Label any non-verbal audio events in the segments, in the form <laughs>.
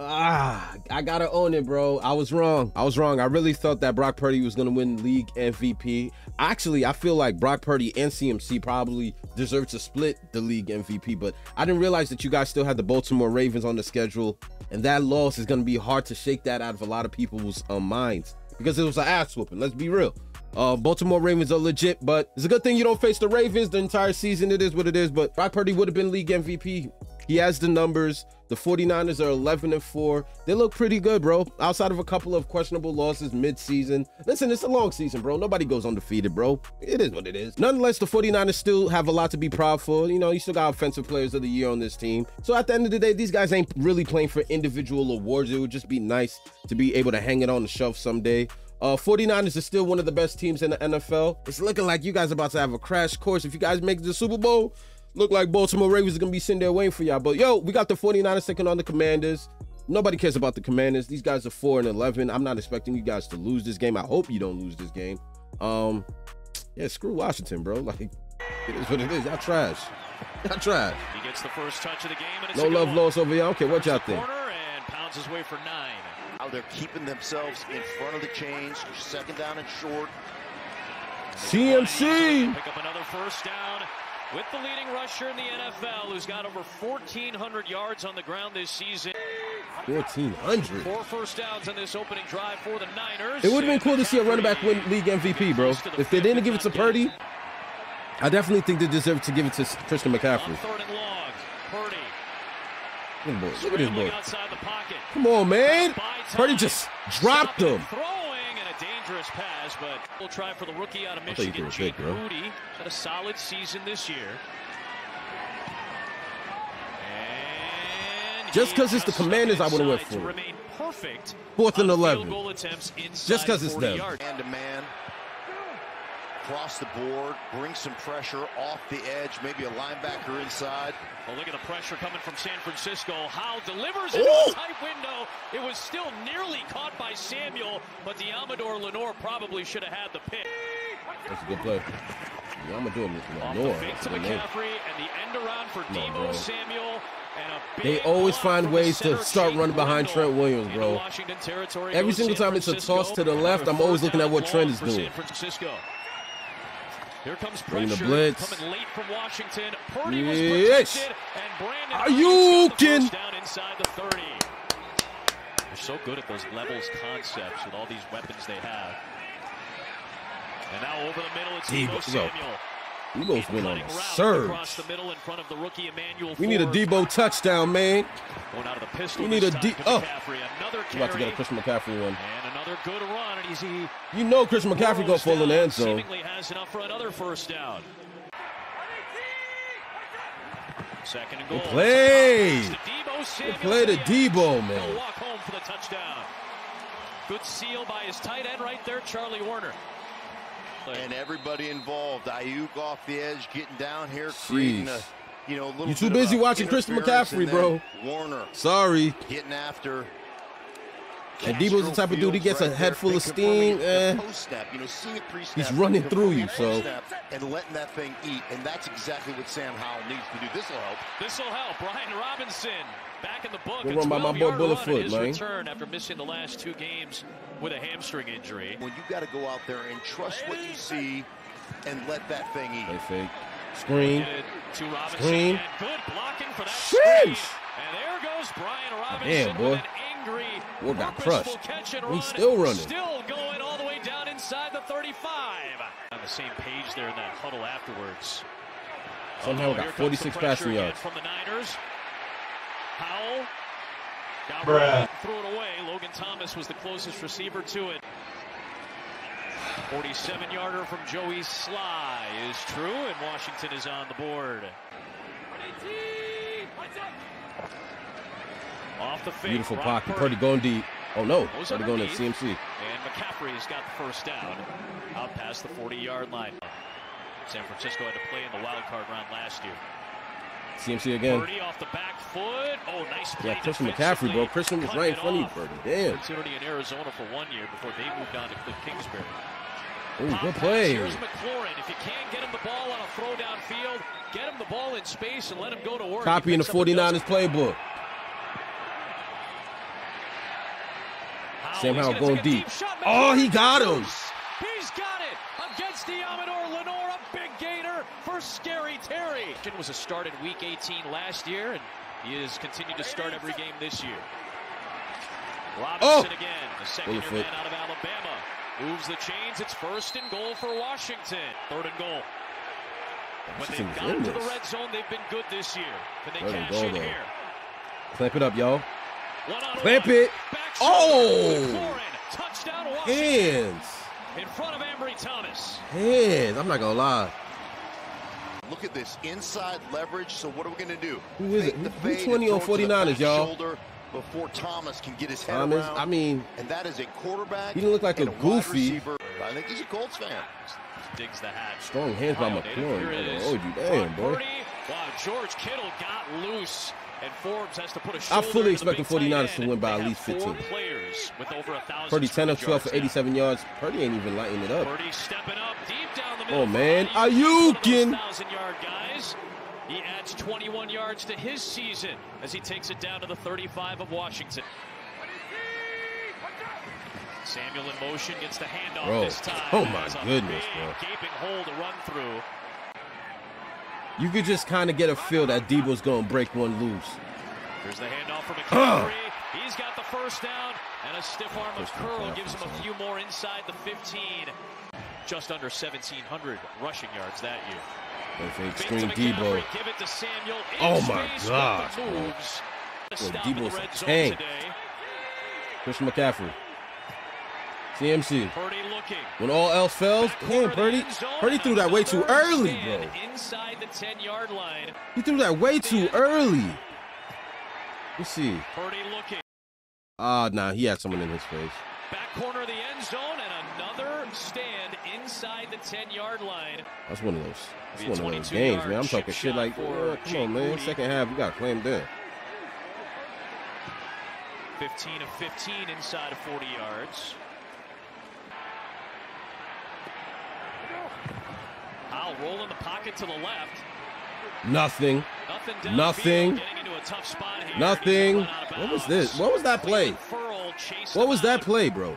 Ah, I gotta own it, bro. I was wrong. I was wrong. I really thought that Brock Purdy was gonna win league MVP. Actually, I feel like Brock Purdy and CMC probably deserve to split the league MVP, but I didn't realize that you guys still had the Baltimore Ravens on the schedule, and that loss is gonna be hard to shake that out of a lot of people's um, minds because it was an ass whooping. Let's be real. Uh, Baltimore Ravens are legit, but it's a good thing you don't face the Ravens the entire season. It is what it is, but Brock Purdy would have been league MVP. He has the numbers. The 49ers are 11 and 4. They look pretty good, bro. Outside of a couple of questionable losses mid-season. Listen, it's a long season, bro. Nobody goes undefeated, bro. It is what it is. Nonetheless, the 49ers still have a lot to be proud for. You know, you still got offensive players of the year on this team. So at the end of the day, these guys ain't really playing for individual awards. It would just be nice to be able to hang it on the shelf someday. Uh, 49ers is still one of the best teams in the NFL. It's looking like you guys are about to have a crash course. If you guys make the Super Bowl, look like Baltimore Ravens are going to be sitting there waiting for y'all. But yo, we got the 49ers taking on the Commanders. Nobody cares about the Commanders. These guys are 4 and 11. I'm not expecting you guys to lose this game. I hope you don't lose this game. Um, yeah, screw Washington, bro. <laughs> Like, it is what it is. Y'all trash. Y'all trash. He gets the first touch of the game. And it's No a love good lost over here. I don't care what y'all think. Corner and pounds his way for nine. How they're keeping themselves in front of the chains. Second down and short. CMC. Pick up another first down with the leading rusher in the NFL, who's got over 1,400 yards on the ground this season. 1400. Four first downs on this opening drive for the Niners. It would have been cool to see a running back win league MVP, bro. If they didn't give it to Purdy, I definitely think they deserve to give it to Christian McCaffrey. third and long, Purdy. Look at, boy. Look at this boy. outside the pocket. Come on, man. Purdy just dropped him. and Throwing and a dangerous pass, but we'll try for the rookie out of thought you Michigan, threw a pick, Jake bro. Moody. Had a solid season this year. And Just he 'cause it's the Commanders, I stuck would've went for it. Fourth and 11. goal attempts inside Just 'cause it's them. yards. Man to man. Across the board. Bring some pressure off the edge. Maybe a linebacker inside. Well, look at the pressure coming from San Francisco. Howell delivers Ooh. into a tight window. It was still nearly caught by Samuel, but Deommodore Lenoir probably should have had the pick. That's a good play. Yeah, I'm gonna do it with Off Lenoir. the fake to McCaffrey and the end around for No, Deebo bro. Samuel. They always find ways to start running behind Brendel. Trent Williams, bro. Every single time it's a toss to the left, I'm always looking at what Trent is for doing. Here comes Bring the blitz. coming late from Washington. Purdy was Yes. protected, and Brandon Are you kidding? down inside the 30. They're so good at those levels concepts with all these weapons they have. And now over the middle, it's Deebo. Samuel. A went on a surge. the middle in front of the rookie Emmanuel We need a. Deebo touchdown, man. Going out of the pistol. We need a D- oh. You about to get a. Christian McCaffrey one. And another good run, and he's he You know Christian McCaffrey whirls fall in the end zone. Seemingly has enough for another first down. Second and goal. Good play. It's to Deebo Samuel play to. Deebo, man. walk home for the touchdown. Good seal by his tight end right there, Charlie Woerner. And everybody involved. Aiyuk off the edge, getting down here, creating a, you know, a little You too busy watching Christian McCaffrey, bro. Woerner Sorry. getting after. And Deebo's the type of dude, he gets a head full of steam, eh. you know, seeing it He's running through you, so- and letting that thing eat, and that's exactly what Sam Howell needs to do. This will help. This will help. Brian Robinson back in the book. Good A run by my boy 12-yard run Bulletfoot, at his man. return after missing the last two games with a hamstring injury. When you got to go out there and trust what you see, and let that thing eat. Play fake. Screen. To Screen. And good blocking for that Sheesh. screen. And there goes Brian Robinson Damn, boy. with an angry, Boy got purposeful crushed. catch and He's still running. Still going all the way down inside the 35. On the same page there in that huddle afterwards. Somehow we Uh-oh, got 46 the passing yards. From the Niners. Howell. Got Bruh. threw it away. Logan Thomas was the closest receiver to it. 47 yarder from Joey Slye is true, and Washington is on the board. Off the fake. Beautiful Brock pocket. Purdy going deep. Oh no. Goes Purdy going to. CMC. And McCaffrey has got the first down out past the 40-yard line. San Francisco had to play in the wild card round last year. CMC again. Purdy off the back foot. Oh, nice play. Yeah, Christian McCaffrey, bro. Christian was right in front of you. Purdy. Damn. Opportunity in Arizona for one year before they moved on to Kliff Kingsbury. Ooh, good play. Here's McLaurin. If you can't get him the ball on a throw downfield, get him the ball in space and let him go to work. Copying the picks up a dozen. 49ers playbook. Howell going deep. Oh, he got him. He's got it against the Amador Lenora. Big gainer for Scary Terry. It Was a start in Week 18 last year, and he has continued to start every game this year. Robinson Oh. again, the second-year man out of Alabama. Moves the chains. It's first and goal for Washington. Third and goal. When they've gotten to the red zone, they've been good this year. Can they Third cash goal, in though. here? Clamp it up, y'all. On Clamp one. it. Back Oh! Touchdown Washington. Hands. In front of Ambry Thomas. Hands. I'm not gonna lie. Look at this inside leverage. So what are we going to do? Who is it? The Who- who 20 on throw it to the 49ers, y'all? Before Thomas can get his head Thomas, around. I mean, and that is a quarterback. He didn't look like a and wide goofy. receiver. I think he's a Colts fan. Digs the hat. strong hands by Ohio native. McLaurin. Here it Oh, is. you damn, Brock boy. Wow, George Kittle got loose. And Forbes has to put a I shoulder fully to expect the 49ers to win by at least 15. players with over a Purdy 10 of 12 for yards now. 87 yards. Purdy ain't even lighting it up. Purdy stepping up deep down the middle. Oh, man. Aiyuk. One of those Ayukin. Thousand-yard guys. He adds 21 yards to his season as he takes it down to the 35 of Washington. Samuel in motion gets the handoff Bro. this time. Oh, my goodness, bro. Gaping hole to run through. You could just kind of get a feel that Deebo's going to break one loose. Here's the handoff for McCaffrey. He's got the first down, and a stiff arm of curl gives him a few more inside the 15. Just under 1,700 rushing yards that year. For Fake extreme Deebo. Give it to Samuel. Oh, my space with gosh, the bro. moves. A Boy, stop in the Deebo's a tank. Christian McCaffrey. CMC. Purdy looking. When all else fails, damn, corner of the Purdy. Purdy threw that way too early, bro. Inside the 10-yard line. He threw that way too early. Let's see. Purdy looking. Ah, nah, he had someone in his face. Back corner of the end zone and stand inside the 10-yard line. That's one of those. That's one of those games, man. I'm talking shit like, uh, come Jake on, man. Moody. Second half, you got claimed in. 15 of 15 inside of 40 yards. Howell rolling the pocket to the left. Nothing. Nothing Nothing. Into a tough spot here. Nothing. He's run out of What was this? What was that play? Clelin Ferrell chasing What was that play, bro?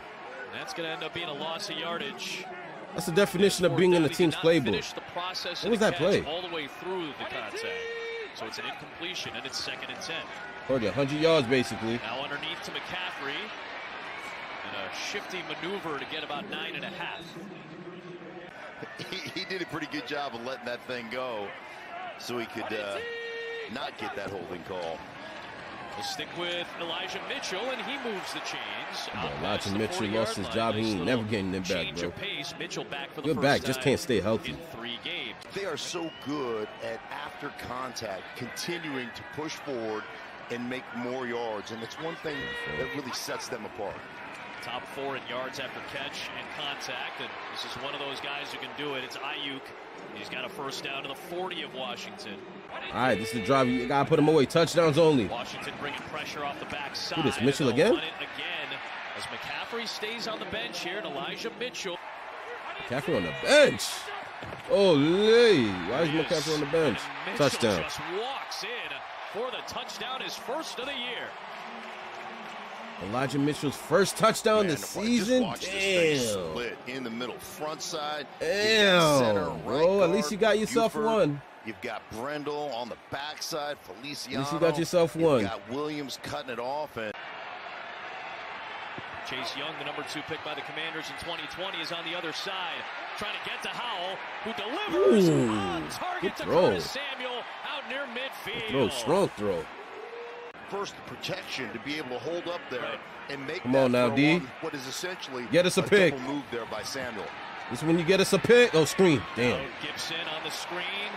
That's going to end up being a loss of yardage. That's the definition of being in the team's he did not playbook. the What was that play? All the way through the contact. So it's an incompletion, and it's second and 10. Purdy, 100 yards basically. Now underneath to McCaffrey. And a shifty maneuver to get about nine and a half. He, he did a pretty good job of letting that thing go so he could uh, not get that holding call. We'll stick with Elijah Mitchell, and he moves the chains. Come Elijah Mitchell lost his line. job. He ain't never getting them back, bro. of pace. Mitchell back for the Good first back, just can't stay healthy. In three games. They are so good at after contact, continuing to push forward and make more yards. And it's one thing that really sets them apart. Top four in yards after catch and contact, and this is one of those guys who can do it. It's Aiyuk. He's got a first down to the 40 of Washington. All right, this is the drive. You gotta put him away. Touchdowns only. Washington bringing pressure off the backside. Who this, Mitchell again? again as McCaffrey stays on the bench here, and Elijah Mitchell. McCaffrey on the bench. Oh, Lee. Why is McCaffrey on the bench? Touchdown. Just walks in for the touchdown, his first of the year. Elijah Mitchell's first touchdown Man, this just season. watch this thing Damn. split in the middle, front side. Damn, center, bro. right At least you got yourself Buford. one. You've got Brendel on the backside, Feliciano. At least you got yourself one. You've got Williams cutting it off, and Chase Young, the number two pick by the Commanders in 2020, is on the other side, trying to get to Howell, who delivers Ooh, on target to throw. Curtis Samuel out near midfield. Throw, strong throw. First protection to be able to hold up there Right. and make Come that on now, throw D. on what is essentially Get us a pick. move there by Samuel. This is when you get us a pick. Oh, screen. Now Damn. Oh, Gibson on the screen.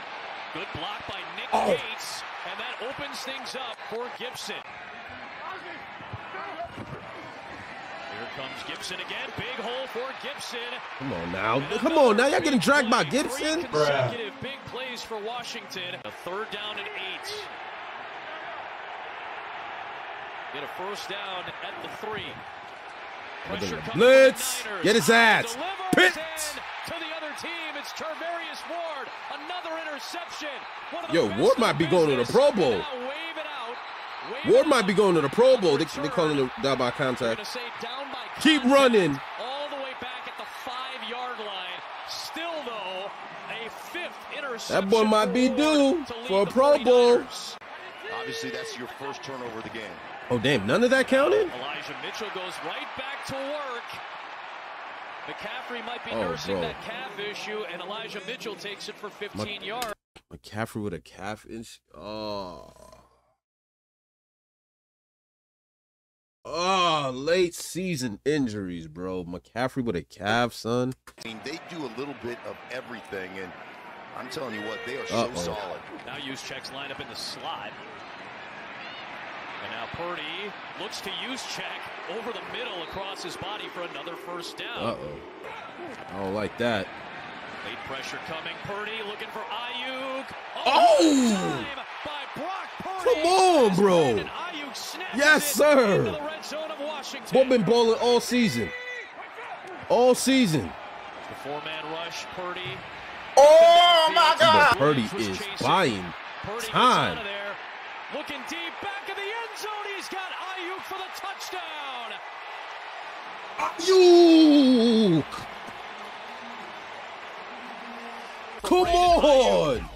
Good block by Nick Oh. Gates. And that opens things up for Gibson. Here comes Gibson again. Big hole for Gibson. Come on now. And Come on now. Y'all getting dragged by. Gibson? Three consecutive big plays for Washington. A third down and eight. Get a first down at the three. Pressure coming Blitz. Get his ass. Delivers Pit. to the other team. It's Charvarius Ward. Another interception. One of the Yo, Ward might be going to the. Pro Bowl. Now wave it out Ward might be going to the Pro Bowl. They, they calling it down by contact. Keep running. All the way back at the five-yard line. Still, though, a fifth interception. That boy might be due for a Pro Bowl. Obviously, that's your first turnover of the game. Oh, damn. None of that counted? Elijah Mitchell goes right back to work. McCaffrey might be Oh, nursing bro. that calf issue, and Elijah Mitchell takes it for 15 My- yards. McCaffrey with a calf inch. Oh. Oh, late season injuries, bro. McCaffrey with a calf, son. I mean, they do a little bit of everything, and I'm telling you what, they are so Uh-oh. solid. Now use checks line up in the slot. And now Purdy looks to use check over the middle across his body for another first down. Uh oh. I don't like that. Late pressure coming. Purdy looking for Aiyuk. Oh! time by Brock Purdy. Come on, bro. Yes, sir. into the red zone of Washington. Boy been balling all season. All season. The four-man rush. Purdy. Oh my God. Purdy is buying time. out of there. Looking deep back of the end zone. He's got Aiyuk for the touchdown. Aiyuk! Come on!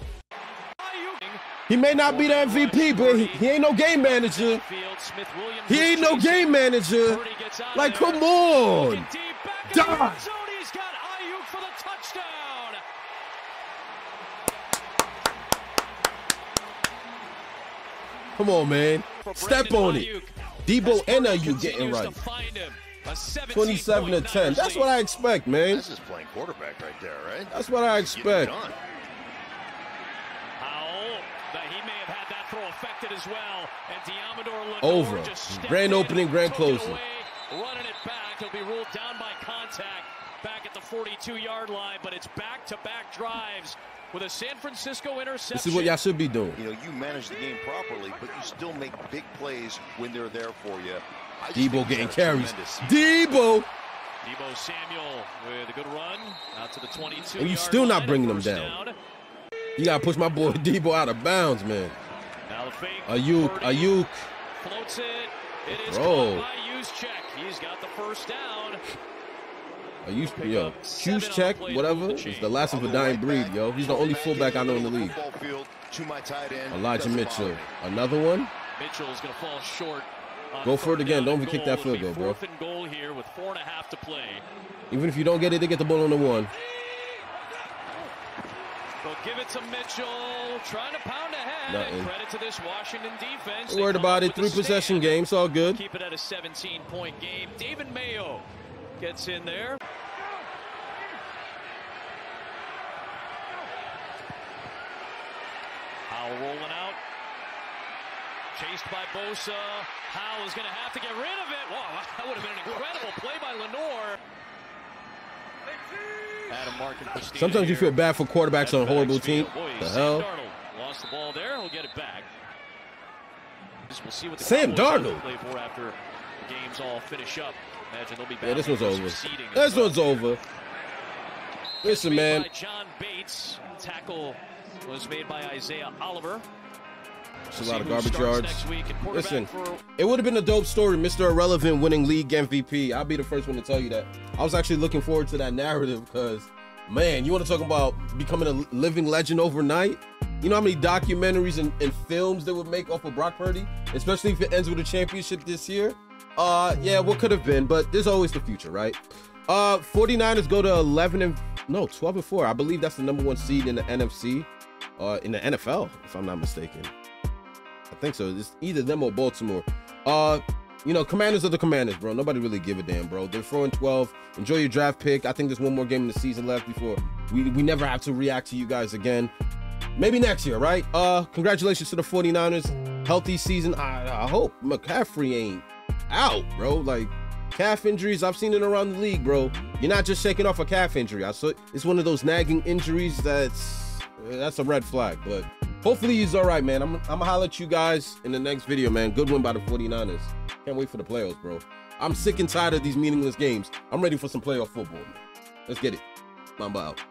He may not be the MVP, but he, he ain't no game manager. Field, Smith Williams He ain't no game manager. Purdy gets out of Like, come on! Looking deep back of the Die. end zone. He's got Aiyuk for the touchdown. Come on, man. For Step on it. Aiyuk. Deebo As and Purdy Aiyuk getting right. to find him. A 17 27 to point 10. That's what. I expect, man. This is playing quarterback right there, right? That's what I expect. done. Howell, that he may have had that throw affected as well. And Deommodore Over. just stepped Grand in, opening, grand took it closing. away, running it back. He'll be ruled down by contact back at the 42-yard line, but it's back-to-back drives with a San Francisco interception. This is what y'all should be doing. You know, you manage the game properly, but you still make big plays when they're there for you. I just Deebo think getting he's had a carries. Deebo! Deebo Samuel with a good run out to the 22 And you still not bringing them down. down. You gotta push my boy <laughs> Deebo out of bounds, man. Now the fake. Aiyuk, Aiyuk. Floats it. It is Bro. caught by Juszczyk. He's got the first down. Aiyuk, Pick yo, choose check, the play to whatever. It's the last of a dying breed, yo. He's the only fullback I know in the league. field, to my tight end. Elijah Mitchell. Another one? Mitchell is going to fall short. Go for it again. Don't even kick that field goal, bro. Fourth and goal here with four and a half to play. Even if you don't get it, they get the ball on the one. They'll give it to Mitchell, trying to pound ahead. Nothing. Credit to this Washington defense. Worried about it. Three possession game. It's all good. Keep it at a 17-point game. David Mayo gets in there. Howell rolling out. Chased by Bosa. Howell is going to have to get rid of it. Wow, <laughs> that would have been an incredible play by Lenoir. Adam Markin Christina Sometimes you feel bad for quarterbacks on at horrible team. Boy, The Sam hell? Darnold lost the ball there. He'll get it back. We'll see what the Sam Cowboys have to Darnold. play for after the games all finish up. Imagine they'll be Yeah, this one's over. some seeding as This well. one's over. Listen, man. John Bates. Tackle was made by Isaiah Oliver. It's a We'll lot of garbage yards. Next week. And quarterback Listen, for It would have been a dope story, Mr. Irrelevant winning league MVP. I'll be the first one to tell you that. I was actually looking forward to that narrative because, man, you want to talk about becoming a living legend overnight? You know how many documentaries and, and films they would make off of Brock Purdy, especially if it ends with a championship this year? Uh, yeah, what could have been, but there's always the future, right? Uh, 49ers go to 11 and no, 12 and 4. I believe that's the number one seed in the NFC, uh, in the NFL, if I'm not mistaken. I think so. It's either them or Baltimore. Uh, you know, commanders are the commanders, bro. Nobody really give a damn, bro. They're 4 and 12. Enjoy your draft pick. I think there's one more game in the season left before we, we never have to react to you guys again. Maybe next year, right? Uh, congratulations to the 49ers. Healthy season. I, I hope McCaffrey ain't out, bro. Like calf injuries, I've seen it around the league, bro. You're not just shaking off a calf injury. I saw it's one of those nagging injuries that's eh, that's a red flag. But hopefully he's all right, man. I'm I'm gonna holler at you guys in the next video, man. Good win by the 49ers. Can't wait for the playoffs, bro. I'm sick and tired of these meaningless games. I'm ready for some playoff football, man. Let's get it. Mamba out.